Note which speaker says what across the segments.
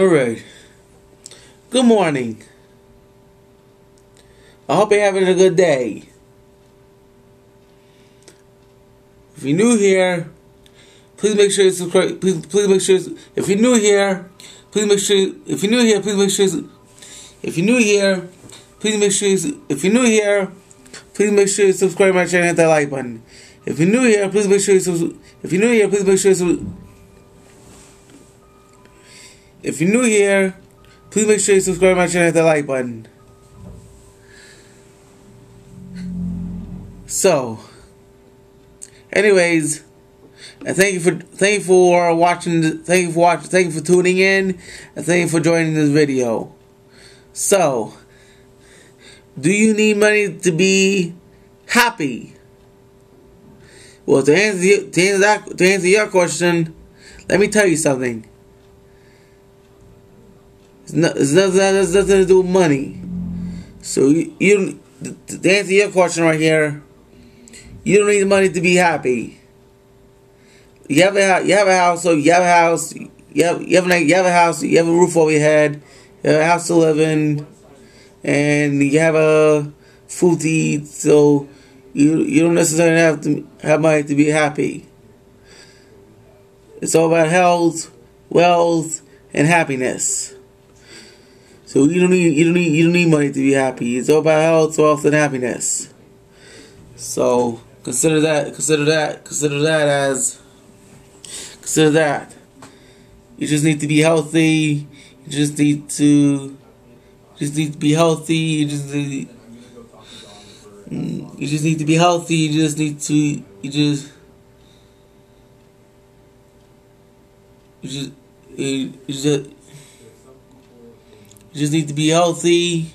Speaker 1: Alright. Good morning. I hope you're having a good day. If you're new here, please make sure you subscribe. Please, please make sure. If you're new here, please make sure. If you're new here, please make sure. If you're new here, please make sure. If you're new here, please make sure you subscribe to my channel and hit that like button. If you're new here, please make sure you. If you're new here, please make sure you. If you're new here, please make sure you subscribe to my channel and hit the like button. So, anyways, and thank you for thank you for watching. Thank you for watching. Thank you for tuning in, and thank you for joining this video. So, do you need money to be happy? Well, to answer to answer that to answer your question, let me tell you something. It's, not, it's nothing, it's nothing to do with money. So you, you to answer your question right here, you don't need money to be happy. You have a you have a house, so you have a house. You have you have a, you have a house. You have a roof over your head. You have a house to live in, and you have a food to eat. So you you don't necessarily have to have money to be happy. It's all about health, wealth, and happiness. So you don't need you don't need you don't need money to be happy. It's all about health, wealth, and happiness. So consider that consider that consider that as consider that. You just need to be healthy. You just need to just need to be healthy. You just need you just need to be healthy. You just need to you just you just you, you just you just need to be healthy.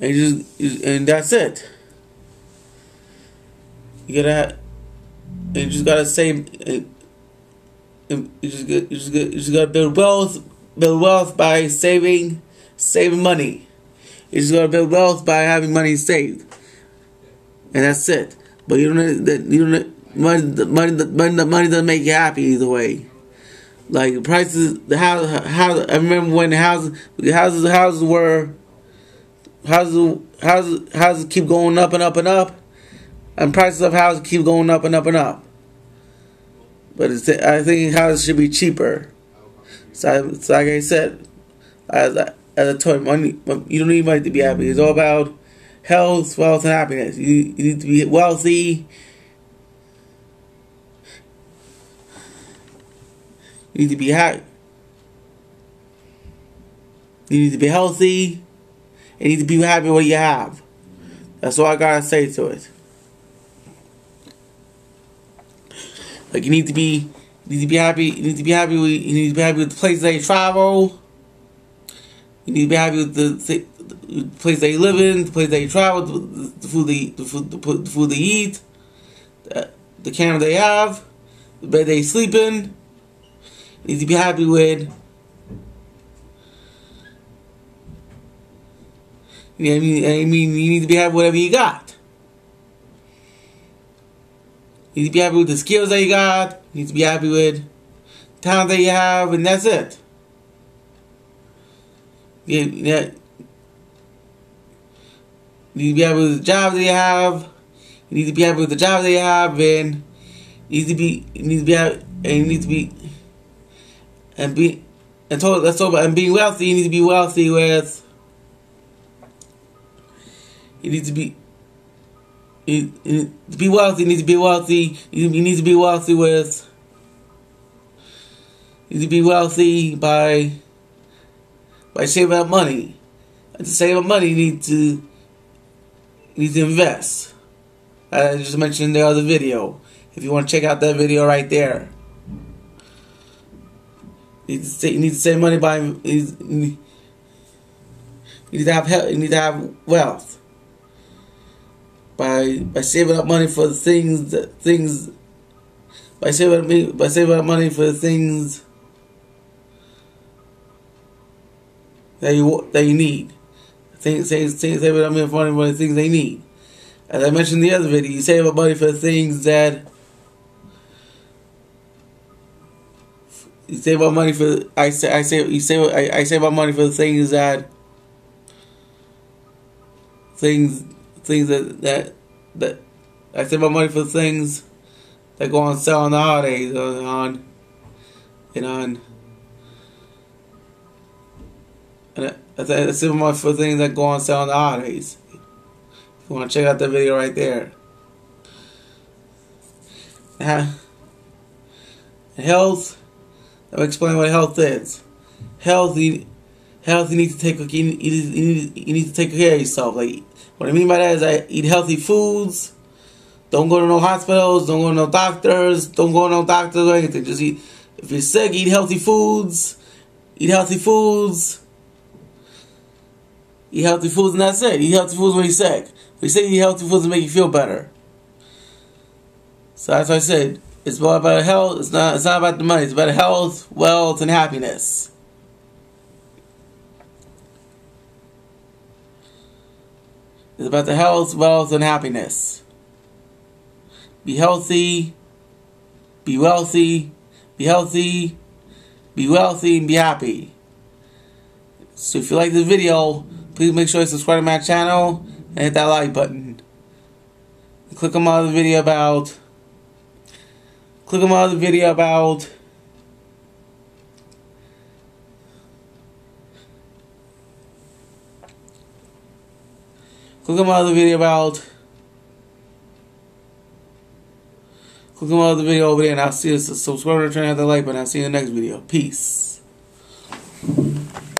Speaker 1: And just and that's it. You gotta and you just gotta save you just you just you just gotta build wealth build wealth by saving saving money. You just gotta build wealth by having money saved. And that's it. But you don't that you don't money money money money doesn't make you happy either way. Like prices, the house, house. I remember when the houses, houses, houses were, houses, houses, houses keep going up and up and up, and prices of houses keep going up and up and up. But I think houses should be cheaper. So, so like I said, as I, as I told you, money, you don't need money to be happy. It's all about health, wealth, and happiness. You, you need to be wealthy. You need to be happy. You need to be healthy. You need to be happy with what you have. That's all I gotta say to it. Like you need to be, you need to be happy. You need to be happy with. You need to be happy with the place that you travel. You need to be happy with the, the place that you live in, the place that you travel, the, the food they, the food, the, the food they eat, the, the camera they have, the bed they sleep in need to be happy with. You know I mean? I mean, you need to be happy with whatever you got. You need to be happy with the skills that you got. You need to be happy with the talent that you have, and that's it. Yeah. You need to be happy with the job that you have. You need to be happy with the job that you have, and you need to be. You need to be and you need to be and be and told let's talk about and being wealthy. You need to be wealthy with. You need to be. You, you to be wealthy, you need to be wealthy. You, you need to be wealthy with. You need to be wealthy by. By saving up money, and to save up money, you need to. You need to invest. I just mentioned in the other video. If you want to check out that video right there. You need to save, money by you need, to have health, you need to have wealth by by saving up money for the things that things by saving by saving up money for the things that you that you need. Things things saving up money for the things they need. As I mentioned in the other video, you save up money for things that you save up money for I say I say you save I, I save up money for the things that things things that that that I save up money for things that go on sale on the holidays on on and on and I, I save up money for things that go on sale on the holidays. If you want to check out that video right there. Uh, health. Me explain what health is. Health, you, health, you need to take you need, you need, you need to take care of yourself. Like what I mean by that is, I eat healthy foods. Don't go to no hospitals. Don't go to no doctors. Don't go to no doctors or anything. Just eat. If you're sick, eat healthy foods. Eat healthy foods. Eat healthy foods, and that's it. Eat healthy foods when you're sick. We say eat healthy foods to make you feel better. So that's why I said it's about health. It's not. It's not about the money. It's about health, wealth, and happiness. It's about the health, wealth, and happiness. Be healthy. Be wealthy. Be healthy. Be wealthy and be happy. So if you like this video, please make sure you subscribe to my channel and hit that like button. Click on my other video about click on my other video about click on my other video about click on my other video over there and I'll see you subscribe and turn on the like button. I'll see you in the next video. Peace.